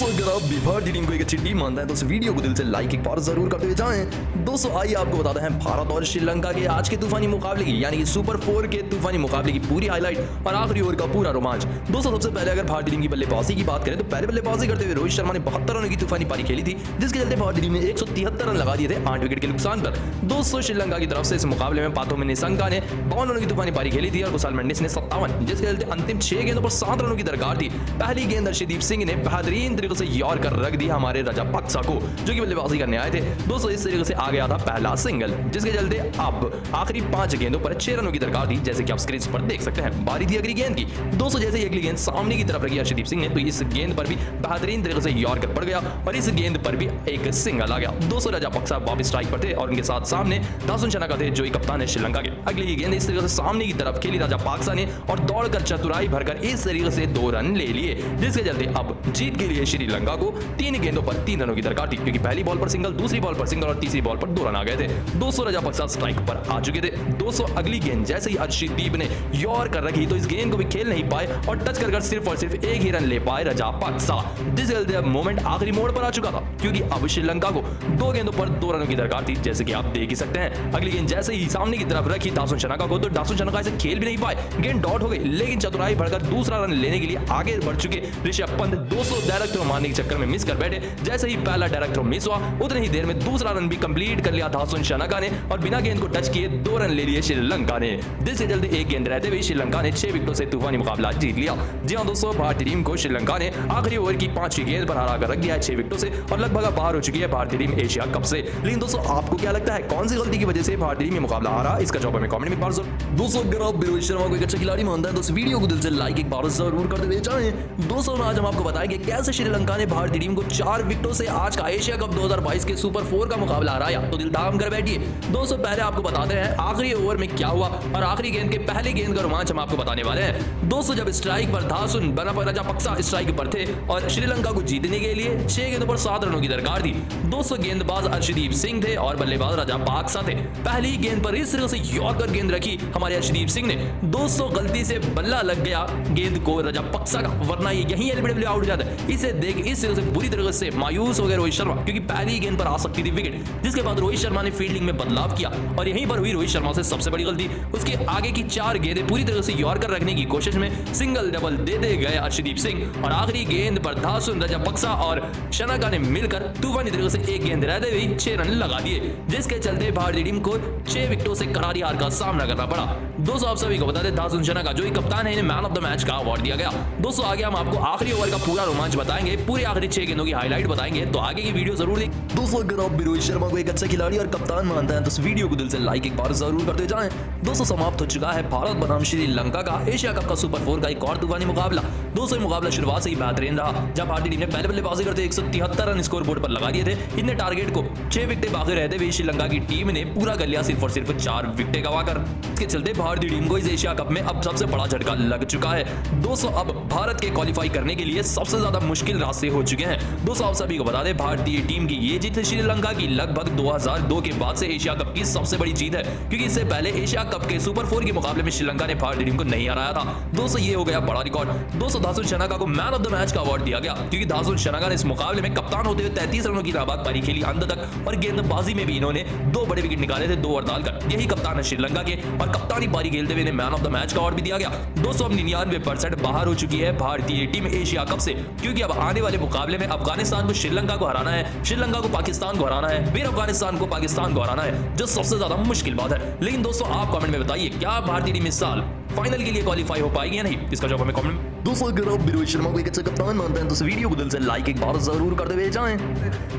दोस्तों, अगर आप भारतीय टीम को एक अच्छी टीम मानते हैं तो इस वीडियो को दिल से लाइक एक बार ज़रूर करते हुए जाएँ। दोस्तों, आइए आपको बताते हैं भारत और श्रीलंका के आज के तूफानी मुकाबले की, यानी कि सुपर फोर के तूफानी मुकाबले की पूरी हाईलाइट और आखिरी ओवर का पूरा रोमांच। दोस्तों, सबसे पहले अगर भारतीय टीम की बल्लेबाजी की बात करें तो पहले बल्लेबाजी करते हुए रोहित शर्मा ने बहत्तर रनों की तूफानी पारी खेली थी, जिसके चलते भारतीय टीम ने एक रन लगा दिए थे आठ विकेट के नुकसान पर। दोस्तों, श्रीलंका की तरफ़ से इस मुकाबले में पाथो में निशंका ने बावन रनों की तूफानी पारी खेली थी और कुशाल मेंडिस ने सत्तावन, जिसके चलते अंतिम छह गेंदों पर सात रनों की दरकार थी। पहली गेंद अर्षदीप सिंह ने, बेहतरीन तरीके से यौर कर रख दिया हमारे रजा पक्सा को, जो कि बल्लेबाजी करने आए थे। दोस्तों, इस तरीके से आ गया था पहला सिंगल जिसके चलते अब आखिरी पाँच गेंदों पर छह रनों की दरकार थी, जैसे कि आप स्क्रीन पर देख सकते हैं। बारी थी अगली गेंद की। दोस्तों, जैसे अगली गेंद सामने की तरफ़ रखी अर्षदीप सिंह ने तो इस गेंद पर भी बेहतरीन तरीके से यौर कर पड़ गया और इस गेंद पर भी एक सिंगल आ गया। दोस्तों, रजा पक्सा वापिस स्ट्राइक पर थे और उनके साथ सामने दासुन शनाका थे, जो कप्तान है श्रीलंका के। अगली गेंद इस तरीके से सामने की तरफ़ खेली राजा पाकसा ने और दौड़कर चतुराई भरकर इस तरीके से दो रन ले लिए, जिसके चलते अब जीत के लिए श्रीलंका को तीन गेंदों पर तीन रनों की दरकार थी, क्योंकि पहली बॉल पर सिंगल, दूसरी बॉल पर सिंगल और तीसरी बॉल पर दो रन आ गए थे। 200 रजा पक्सा स्ट्राइक पर आ चुके थे। 200 अगली गेंद जैसे ही अर्षदीप ने योर कर रखी तो इस गेंद को भी खेल नहीं पाए और टच कर सिर्फ़ और सिर्फ़ एक ही रन ले पाए रजा पक्सा। जिस मोमेंट आखिरी मोड़ पर आ चुका था। क्योंकि अब श्रीलंका को दो गेंदों पर दो रनों की दरकार थी, जैसे कि आप देख ही सकते हैं। अगली गेंद जैसे ही सामने की तरफ़ रखी दासुन शनाका को तो दासुन शनाका इसे खेल भी नहीं पाए। गेंद डॉट हो गई, लेकिन चतुराई भरकर दूसरा रन लेने के लिए आगे बढ़ चुके ऋषभ पंत। 200 डायरेक्ट मारने के चक्कर में मिस कर बैठे। जैसे ही पहला डायरेक्ट थ्रो मिस हुआ, उतनी ही देर में दूसरा रन भी कंप्लीट कर लिया धासुन शनाका ने और बिना गेंद को टच किए दो रन ले लिए श्रीलंका ने। जिससे जल्दी एक गेंद रहते हुए श्रीलंका ने छह विकेटों से तूफानी मुकाबला जीत लिया। जी हाँ दोस्तों, भारतीय टीम को श्रीलंका ने आखिरी ओवर की पांचवी गेंद पर हरा कर रख दिया छह विकेटों से और लगभग बाहर हो चुकी है भारतीय टीम एशिया कप से। लेकिन दोस्तों, आपको क्या लगता है, कौन सी गलती की वजह से भारतीय टीम में मुकाबला हारा इसका जवाब हमें कमेंट में बार दोस्तों, अगर आप रोहित शर्मा को एक अच्छा खिलाड़ी मानता है तो वीडियो को दिल से लाइक एक बार ज़रूर कर दे जाए दोस्तों आज हम आपको बताएँगे कैसे श्रीलंका ने भारतीय टीम को चार विकेटों से आज का एशिया कप 2022 के सुपर फोर का मुकाबला हराया। तो दिल दाम कर बैठिए। दोस्तों, पहले आपको बताते हैं, आखिरी ओवर में क्या हुआ? और आखिरी गेंद के पहले गेंद का रोमांच हम आपको बताने वाले हैं। दोस्तों, जब स्ट्राइक पर धासुन, बना पर राजा पक्सा स्ट्राइक पर थे, और श्रीलंका को जीतने के लिए छह गेंदों पर सात रनों की दरकार थी। दोस्तों गेंदबाज अर्षदीप सिंह थे और बल्लेबाज राजा पाकसा थे। पहली गेंद पर इस तरह से यॉर्कर गेंद रखी हमारे अर्षदीप सिंह ने। दोस्तों गलती से बल्ला लग गया गेंद को राजा पक्सा का, वरना ये यही एलबीडब्ल्यू आउट जाता है। इसे देख इस तरह से बुरी तरह से मायूस हो गए रोहित शर्मा, क्योंकि पहली गेंद पर आ सकती थी विकेट, जिसके बाद रोहित शर्मा ने फील्डिंग में बदलाव किया और यहीं पर हुई रोहित शर्मा से सबसे बड़ी गलती। उसके आगे की चार गेंदें पूरी तरह से यॉर्कर रखने की कोशिश में सिंगल डबल दे दे गए अर्षदीप सिंह और आखिरी गेंद पर धासुन रजा बक्सा और शनाका ने मिलकर तूफानी तरह से एक गेंद रहते हुए छह रन लगा दिए, जिसके चलते भारतीय टीम को छह विकेटों से करारी हार का सामना करना पड़ा। दोस्तों आप सभी को बता दें, दासुन शनाका जो कप्तान है मैन ऑफ़ द मैच का अवार्ड दिया गया। दोस्तों आगे हम आपको आखिरी ओवर का पूरा रोमांच बताएँगे, पूरे आखिरी छह गेंदों की हाईलाइट बताएँगे तो आगे की वीडियो ज़रूर देख। दोस्तों, अगर आप रोहित शर्मा को एक अच्छा खिलाड़ी और कप्तान मानते हैं तो इस वीडियो को दिल से लाइक एक बार ज़रूर करते जाएँ। दोस्तों, समाप्त हो चुका है भारत बनाम श्रीलंका का एशिया कप का सुपर फोर का एक और तूफानी मुकाबला। दोस्तों मुकाबला शुरुआत से ही बेहतरीन रहा, जब भारतीय टीम ने पहले बल्लेबाजी करते एक रन स्कोर बोर्ड पर लगा दिए थे। इतने टारगेट को छह विकेट बाकी रहते हुए श्रीलंका की टीम ने पूरा कर लिया सिर्फ़ और सिर्फ़ चार विकेट गवाकर। इसके चलते भारतीय टीम को इस एशिया कप में अब सबसे बड़ा झटका लग चुका है। दोस्तों अब भारत के क्वालिफाई करने के लिए सबसे ज़्यादा मुश्किल रास्ते हो चुके हैं। दोस्तों आप सभी को बता दें, भारतीय टीम की ये जीत श्रीलंका की लगभग 2002 के बाद से एशिया कप की सबसे बड़ी जीत है। क्योंकि इससे पहले एशिया कप के सुपर फोर के मुकाबले में श्रीलंका ने भारतीय टीम को नहीं हराया था। दोस्तों ये हो गया बड़ा रिकॉर्ड दोस्तों दासुल शनाका को मैन ऑफ़ द मैच का अवार्ड दिया गया। क्योंकि दासुल शनाका ने इस मुकाबले में कप्तान होते हुए तैतीस रनों की नाबाद पारी खेली अंत तक और गेंदबाजी में भी इन्होंने दो बड़े विकेट निकाले थे, दो ओवर डालकर यही कप्तान है श्रीलंका के, और कप्तानी पारी खेलते हुए मैन ऑफ़ द मैच का अवार्ड भी दिया गया। परसेंट बाहर हो चुकी है भारतीय टीम एशिया कप से, क्योंकि अब आने वाले मुकाबले में अफ़गानिस्तान को श्रीलंका को हराना है, श्रीलंका को पाकिस्तान को हराना है, फिर अफ़गानिस्तान को पाकिस्तान को हराना है, जो सबसे ज़्यादा मुश्किल बात है। लेकिन दोस्तों, आप कमेंट में बताइए, क्या भारतीय टीम इस साल फाइनल के लिए क्वालिफाई हो पाएगी या नहीं? इसका जवाब हमें कमेंट दोस्तों, अगर आप रोहित शर्मा को एक अच्छा कप्तान मानते हैं तो इस वीडियो को दिल से लाइक एक बार ज़रूर कर दे जाएँ।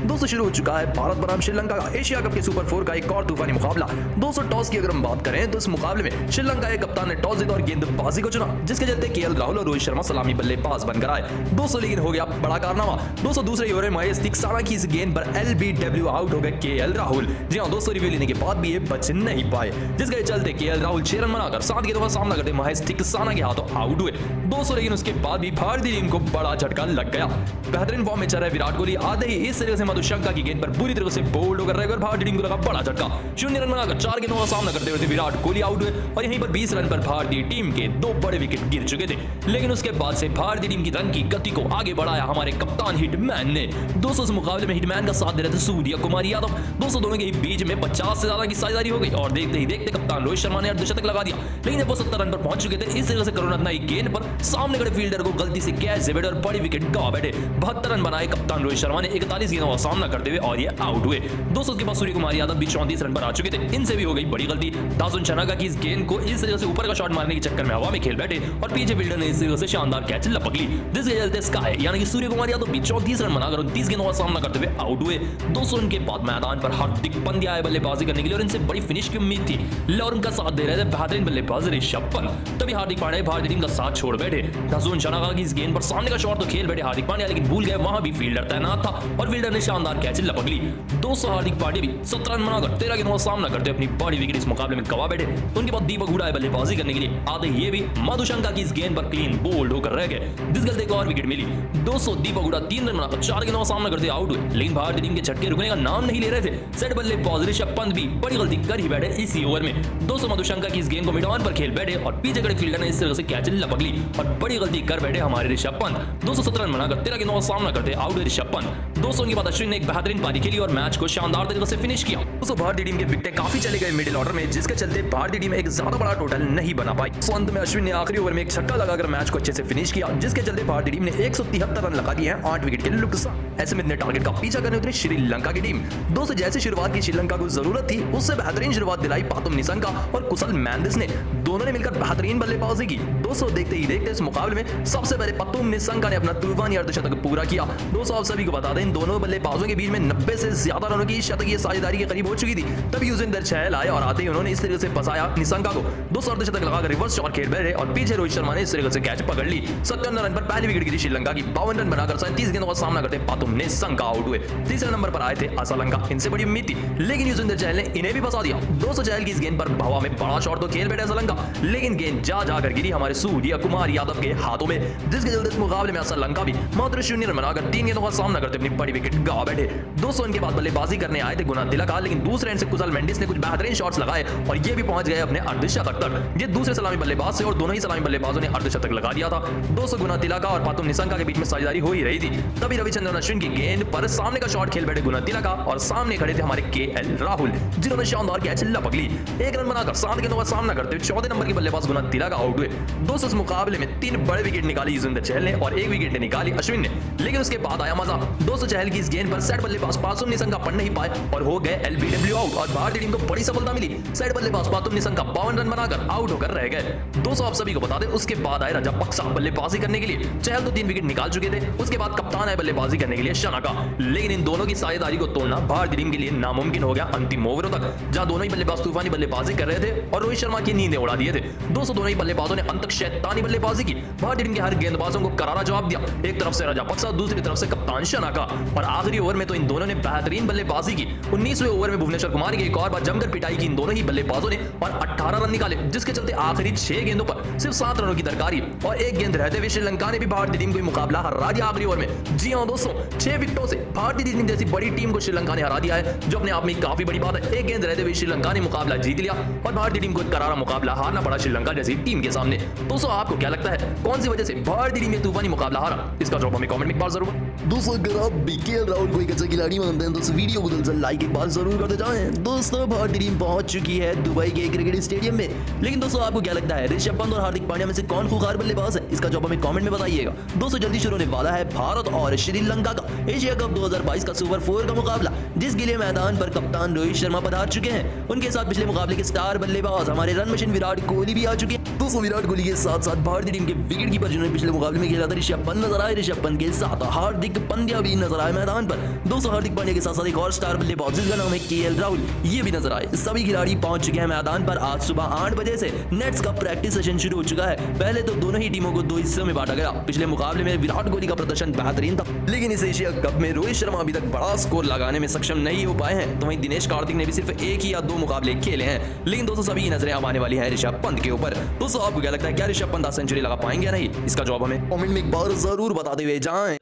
दोस्तों, शुरू हो चुका है भारत बनाम श्रीलंका का एशिया कप के सुपर फोर का एक और तूफानी मुकाबला। दोस्तों, टॉस की अगर हम बात करें तो इस मुकाबले में श्रीलंका के कप्तान ने टॉस जीता और गेंदबाजी को चुना, जिसके चलते के राहुल और रोहित शर्मा सलामी बल्लेबाज बनकर आए। दोस्तों, लेकिन हो गया बड़ा कारनामा। दोस्तों, दूसरे ओवर में महेश तिक्साना की इस गेंद पर एल आउट हो गए के राहुल। जी हाँ दोस्तों, रिव्यू लेने के बाद भी ये बच नहीं पाए, जिसके चलते के राहुल छह रन बनाकर सात गेंदों का सामना करते महेश टिकसाना के हाथों आउट हुए। दोस्तों लेकिन उसके बाद भी भारतीय टीम को बड़ा झटका लग गया। बेहतरीन फॉर्म में चल रहे विराट कोहली। आते ही इस तरीके से मधुशंका की गेंद पर बुरी तरह से बोल्ड होकर रहे और भारतीय टीम को लगा बड़ा झटका। शून्य रन बनाकर चार गेंदों का सामना करते हुए विराट कोहली आउट हुए और यहीं पर बीस रन पर भारतीय टीम के दो बड़े विकेट गिर चुके थे। लेकिन उसके बाद से भारतीय टीम की रन की गति को आगे बढ़ाया हमारे कप्तान हिटमैन ने। दोस्तों इस मुकाबले में हिटमैन का साथ दे रहे थे सूर्य कुमार यादव। दोस्तों दोनों के बीच में पचास से ज़्यादा की साझेदारी हो गई और देखते ही देखते कप्तान रोहित शर्मा ने अर्धशतक लगा दिया। लेकिन जब वो सत्तर रन पर पहुँच चुके थे। इस तरह से करुणारत्न एक गेंद पर सामने खड़े फील्डर को गलती से कैच जेवेड और बड़ी विकेट गवा बैठे। बहत्तर रन बनाए कप्तान रोहित शर्मा ने। इकतालीस गेंदों का सामना करते हुए और ये आउट हुए। दोस्तों उसके बाद सूर्य कुमार यादव भी चौंतीस रन पर आ चुके थे। इनसे भी हो गई बड़ी गलती। दासुन चनागा की इस गेंद को इस तरह से ऊपर का शॉट मारने के चक्कर में हवा में खेल बैठे और पीछे फील्डर ने इस तरह से शानदार कैच लपक ली जिसके चलते यानी कि सूर्य कुमार यादव भी चौंतीस रन बनाकर उनतीस गेंदों का सामना करते हुए आउट हुए। दोस्तों इनके बाद मैदान पर हार्दिक पंड्या आए बल्लेबाजी करने के लिए और इनसे बड़ी फिनिश की उम्मीद थी। और उनका साथ दे रहे थे बेहतरीन बल्लेबाज ऋषभ पंत तभी हार्दिक पांड्या भारतीय टीम का साथ छोड़ बैठे। दासुन चनागा की इस गेंद पर सामने का शॉट तो खेल बैठे हार्दिक पांड्या लेकिन भूल गए, वहाँ भी फील्डर तैनात था और फील्डर ने शानदार कैच लपक ली। दोस्तों हार्दिक पांड्या भी सत्रह रन बनाकर तेरह गेंदों का सामना करते अपनी बड़ी विकेट इस मुकाबले में गवा बैठे। उनके बाद दीपक हुडा बल्लेबाजी करने के लिए। आते ये भी मधुशंका की इस गेंद पर क्लीन बोल्ड होकर रह गए। जिस गलती को और विकेट मिली। दोस्तों दीपक हुडा तीन रन बनाकर चार गेंदों का सामना करते आउट हुए। लेकिन भारतीय टीम के झटके रुकने का नाम नहीं ले रहे थे। सेट बल्लेबाज ऋषभ पंत भी बड़ी गलती कर ही बैठे इसी ओवर में। दोस्तों मधुशंका की इस गेंद को मिडॉन पर खेल बैठे और पीछे खड़े फील्डर ने इस तरह से कैच लपक ली और बड़ी गलती कर बैठे हमारे ऋषभ पंत। दो सौ रन बनाकर तेरह गेंदों का सामना करते आउट ऋषभ पंत। दोस्तों की बात अश्विन ने एक बेहतरीन पारी खेली और मैच को शानदार तरीके से फिनिश किया। दोस्तों भारतीय टीम के विकेट काफ़ी चले गए मिडिल ऑर्डर में, जिसके चलते भारतीय टीम एक ज़्यादा बड़ा टोटल नहीं बना पाई। अंत में अश्विन ने आखिरी ओवर में एक छक्का लगाकर मैच को अच्छे से फिनिश किया, जिसके चलते भारतीय टीम ने एक सौ तिहत्तर रन लगा दिए हैं, आठ विकेट के नुकसान ऐसे में इतने टारगेट का पीछा करने उतरी श्रीलंका की टीम। दोस्तों जैसे शुरुआत की श्रीलंका को ज़रूरत थी, उससे बेहतरीन शुरुआत दिलाई पातुम निशंका और कुशल मैंडिस ने। दोनों ने मिलकर बेहतरीन बल्लेबाजी की दोस्तों, देखते ही देखते इस मुकाबले में सबसे पहले पतुम निशंका ने अपना तूफानी अर्धशतक पूरा किया। दोस्तों, आप सभी को बता दें दोनों बल्लेबाजों के बीच में नब्बे से ज़्यादा रनों की शतकीय साझेदारी के करीब हो चुकी थी। तभी युजवेंद्र चहल आए और आते ही उन्होंने इस तरीके से फंसाया निशंका को। दो सौ अर्धशतक लगाकर रिवर्स शॉट खेल बैठे और पीछे रोहित शर्मा ने इस तरीके से कैच पकड़ ली। सत्तावन रन पर पहली विकेट गिरी श्रीलंका की। बावन रन बनाकर सैंतीस गेंदों का सामना करते पातुम निशंका आउट हुए। तीसरे नंबर पर आए थे असलंका इनसे बड़ी उम्मीद थी, लेकिन युजवेंद्र चहल ने इन्हें भी फंसा दिया। दोस्तों चहल की इस गेंद पर हवा में बड़ा शॉट तो खेल बैठे असलंका लेकिन गेंद जा जाकर गिरी हमारे सूर्य कुमार यादव के हाथों में, जिसके चलते इस मुकाबले में असलंका भी मात्र शून्य रन बनाकर तीन गेंदों का सामना करते अपनी बड़ी विकेट गा बैठे। दोस्तों इनके बाद बल्लेबाजी करने आए थे गुना तिलका लेकिन दूसरे एंड से कुशल मेंडिस ने कुछ बेहतरीन शॉट्स लगाए और ये भी पहुँच गए अपने अर्धशतक तक। ये दूसरे सलामी बल्लेबाज से और दोनों ही सलामी बल्लेबाजों ने अर्धशतक लगा दिया था। दोस्तों गुना तिलका और पातुम निशंका के बीच में साझेदारी हो ही रही थी। तभी रविचंद्रन अश्विन की गेंद पर सामने का शॉट खेल बैठे गुना तिलका और सामने खड़े थे हमारे के राहुल, जिन्होंने शानदार कैच लपक ली। एक रन बनाकर सात गेंदों का सामना करते हुए चौदह नंबर की बल्लेबाज गुना तिलका आउट हुए। दोस्तों इस मुकाबले में तीन बड़े विकेट निकाली युजवेंद्र चहल ने और एक विकेट निकाली अश्विन ने। लेकिन उसके बाद आया मज़ा। दोस्तों चहल की इस गेंद पर सेट बल्लेबाज पासुम निशंका पढ़ नहीं पाए और हो गए एलबीडब्ल्यू आउट और भारतीय टीम को बड़ी सफलता मिली। सेट बल्लेबाज पासुम पातुम निशंका बावन रन बनाकर आउट होकर रह गए। दोस्तों आप सभी को बता दें, उसके बाद आए रजा पक्सा बल्लेबाजी करने के लिए। चहल तो तीन विकेट निकाल चुके थे, उसके बाद कप्तान आए बल्लेबाजी करने के लिए शनाका लेकिन इन दोनों की साझेदारी को तोड़ना भारतीय टीम के लिए नामुमकिन हो गया अंतिम ओवरों तक, जहाँ दोनों ही बल्लेबाज तूफानी बल्लेबाजी कर रहे थे और रोहित शर्मा की नींदें उड़ा दिए थे। दोस्तों दोनों ही बल्लेबाजों ने अंत शैतानी बल्लेबाजी की। भारतीय टीम के हर गेंदबाजों को करारा जवाब दिया। एक तरफ़ से रजा पक्सा, दूसरी तरफ़ से कप्तान शनाका। और आखिरी ओवर में तो इन दोनों ने बेहतरीन बल्लेबाजी की। उन्नीसवें ओवर में भुवनेश्वर कुमार की एक और बार जमकर पिटाई की इन दोनों ही बल्लेबाजों ने और अट्ठारह रन निकाले, जिसके चलते आखिरी छह गेंदों पर सिर्फ़ सात रनों की दरकारी और एक गेंद रहते हुए श्रीलंका ने भी भारतीय टीम को मुकाबला हरा दिया आखिरी ओवर में। जी हाँ दोस्तों, छह विकेटों से भारतीय टीम जैसी बड़ी टीम को श्रीलंका ने हरा दिया है, जो अपने आप में काफ़ी बड़ी बात है। एक गेंद रहते हुए श्रीलंका ने मुकाबला जीत लिया और भारतीय टीम को करारा मुकाबला हारना पड़ा श्रीलंका जैसी टीम के सामने। दोस्तों, आपको क्या लगता है, कौन सी वजह से भारतीय टीम में तूफानी मुकाबला हारा? इसका जवाब हमें कमेंट में एक बार ज़रूर दोस्तों, अगर आप बीकेएल राहुल को एक अच्छा खिलाड़ी मानते हैं तो वीडियो को दिल से लाइक एक बार ज़रूर करते जाएँ। दोस्तों, भारतीय टीम पहुँच चुकी है दुबई के क्रिकेट स्टेडियम में। लेकिन दोस्तों, आपको क्या लगता है, ऋषभ पंत और हार्दिक पांड्या में से कौन खुखार बल्लेबाज है? इसका जवाब हमें कमेंट में बताइएगा। दोस्तों, जल्दी शुरू होने वाला है भारत और श्रीलंका का एशिया कप 2022 का सुपर फोर का मुकाबला, जिसके लिए मैदान पर कप्तान रोहित शर्मा पधार चुके हैं। उनके साथ पिछले मुकाबले के स्टार बल्लेबाज हमारे रन मशीन विराट कोहली भी आ चुके हैं। दोस्तों विराट कोहली के साथ साथ भारतीय टीम के विकेट कीपर जिन्होंने पिछले मुकाबले में खेला था, ऋषभ पंत नज़र आए। ऋषभ पंत के साथ हार्दिक पंड्या भी नज़र आए मैदान पर। दोस्तों हार्दिक पांड्या के साथ साथ एक और स्टार बल्लेबाज जिसका नाम है के राहुल, ये भी नज़र आए। सभी खिलाड़ी पहुँच चुके हैं मैदान पर आज सुबह आठ बजे से। नेट्स का प्रैक्टिस सेशन शुरू हो चुका है। पहले तो दोनों ही टीमों को दो हिस्सों में बांटा गया। पिछले मुकाबले में विराट कोहली का प्रदर्शन बेहतरीन था, लेकिन इस एशिया कप में रोहित शर्मा अभी तक बड़ा स्कोर लगाने में सक्षम नहीं हो पाए हैं। तो वहीं दिनेश कार्तिक ने भी सिर्फ़ एक ही या दो मुकाबले खेले हैं, लेकिन दोस्तों सभी नज़रें आने वाली है। ऋषभ पंत के ऊपर। दोस्तों आपको क्या लगता है, क्या ऋषभ पंत सेंचुरी लगा पाएँगे या नहीं? इसका जवाब हमें कमेंट में एक बार ज़रूर बताते हुए जाएँ।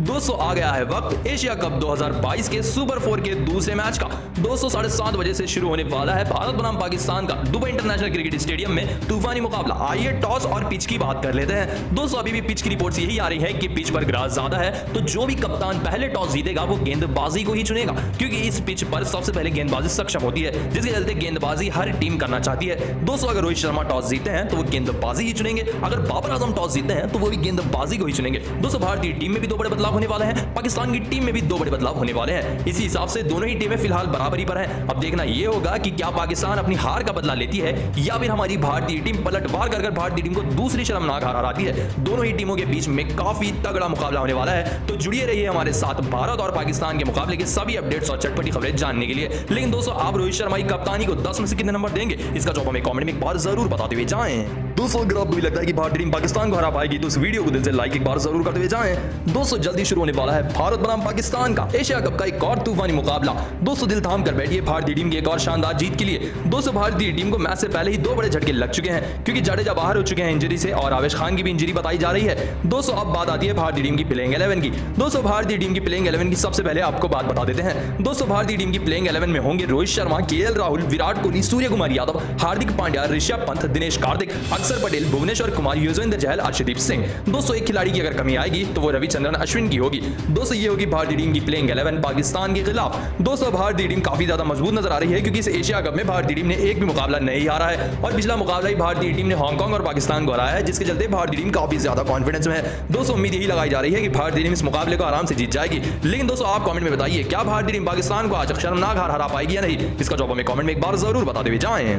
दोस्तों आ गया है वक्त, एशिया कप 2022 के सुपर फोर के दूसरे मैच का। दोस्तों साढ़े सात बजे से शुरू होने वाला है भारत बनाम पाकिस्तान का दुबई इंटरनेशनल क्रिकेट स्टेडियम में तूफानी मुकाबला। आइए टॉस और पिच की बात कर लेते हैं। दोस्तों अभी भी पिच की रिपोर्ट यही आ रही है कि पिच पर ग्रास ज़्यादा है तो जो भी कप्तान पहले टॉस जीतेगा, वो गेंदबाजी को ही चुनेगा। क्योंकि इस पिच पर सबसे पहले गेंदबाजी सक्षम होती है, जिसके चलते गेंदबाजी हर टीम करना चाहती है। दोस्तों अगर रोहित शर्मा टॉस जीते हैं तो वो गेंदबाजी ही चुनेंगे। अगर बाबर आज़म टॉस जीते हैं तो वो भी गेंदबाजी को ही चुनेंगे। दोस्तों, भारतीय टीम में भी दो बड़े बदलाव होने वाले हैं, पाकिस्तान की टीम में भी दो बड़े बदलाव होने वाले हैं। इसी हिसाब से दोनों ही टीमें फ़िलहाल बराबरी पर हैं। अब देखना यह होगा कि क्या पाकिस्तान अपनी हार का बदला लेती है, या फिर हमारी भारतीय टीम पलटवार कर भारतीय टीम को दूसरी शर्मनाक हार हराती है, दोनों ही टीमों के बीच में काफ़ी तगड़ा मुकाबला होने वाला है। तो जुड़िए रहिए हमारे साथ भारत और पाकिस्तान के मुकाबले के सभी अपडेट्स और चटपटी खबरें जानने के लिए। लेकिन दोस्तों, आप रोहित शर्मा की कप्तानी को दस में से कितने नंबर देंगे? इसका जवाब हमें कॉमेंट में बार ज़रूर बताते हुए जाएँ। दोस्तों, अगर आपको भी लगता है कि भारतीय टीम पाकिस्तान को हरा पाएगी तो इस वीडियो को दिल से लाइक एक बार ज़रूर करते हुए जाएँ। दोस्तों, जल्दी शुरू होने वाला है भारत बनाम पाकिस्तान का एशिया कप का एक और तूफानी मुकाबला। दोस्तों दिल थाम कर बैठिए भारतीय टीम की एक और शानदार जीत के लिए। दोस्तों, भारतीय टीम को मैच से पहले ही दो बड़े झटके लग चुके हैं, क्योंकि जडेजा बाहर हो चुके हैं इंजरी से और आवेश खान की भी इंजरी बताई जा रही है। दोस्तों, अब बात आती है भारतीय टीम की प्लेइंग इलेवन की। दोस्तों, भारतीय टीम की प्लेइंग इलेवन की सबसे पहले आपको बात बता देते हैं। दोस्तों, भारतीय टीम की प्लेइंग इलेवन में होंगे रोहित शर्मा, के राहुल, विराट कोहली सूर्य यादव, हार्दिक पांड्या ऋषभ पंत दिनेश कार्तिक अक्षर पटेल, भुवनेश्वर कुमार युजवेंद्र चहल अर्षदीप सिंह। दोस्तों एक खिलाड़ी की अगर कमी आएगी तो वो रविचंद्रन अश्विन की होगी। दोस्तों ये होगी भारतीय टीम की प्लेइंग इलेवन पाकिस्तान के खिलाफ। दोस्तों भारतीय टीम काफ़ी ज़्यादा मज़बूत नज़र आ रही है, क्योंकि इस एशिया कप में भारतीय टीम ने एक भी मुकाबला नहीं हारा है। और पिछला मुकाबला ही भारतीय टीम ने हांगकांग और पाकिस्तान को हराया है, जिसके चलते भारतीय टीम काफ़ी ज़्यादा कॉन्फिडेंस में है। दोस्तों उम्मीद यही लगाई जा रही है कि भारतीय टीम इस मुकाबले को आराम से जीत जाएगी। लेकिन दोस्तों, आप कमेंट में बताइए, क्या भारतीय टीम पाकिस्तान को आज शर्मनाक हार हरा पाएगी या नहीं? इसका जवाब हमें कमेंट में एक बार ज़रूर बताते हुए जाएँ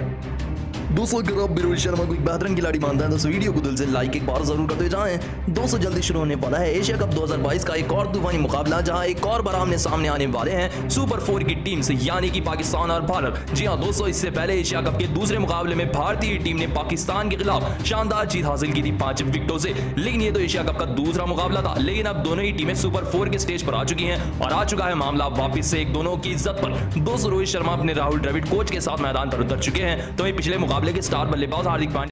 दोस्तों, अगर आप भी रोहित शर्मा को एक बेहतरीन खिलाड़ी मानता हैं तो इस वीडियो को दिल से लाइक एक बार ज़रूर करते जाएँ। दोस्तों, जल्दी शुरू होने वाला है एशिया कप 2022 का एक और तूफानी मुकाबला, जहाँ एक और बार आमने सामने आने वाले हैं सुपर फोर की टीम से, यानी कि पाकिस्तान और भारत। जी हाँ दोस्तों, इससे पहले एशिया कप के दूसरे मुकाबले में भारतीय टीम ने पाकिस्तान के खिलाफ शानदार जीत हासिल की थी पाँच विकेटों से। लेकिन ये तो एशिया कप का दूसरा मुकाबला था, लेकिन अब दोनों ही टीमें सुपर फोर के स्टेज पर आ चुकी हैं और आ चुका है मामला वापिस से एक दोनों की इज़्ज़त पर। दोस्तों, रोहित शर्मा अपने राहुल द्रविड कोच के साथ मैदान पर उतर चुके हैं तो ये पिछले मुकाबले के स्टार बल्लेबाज हार्दिक पांड्या।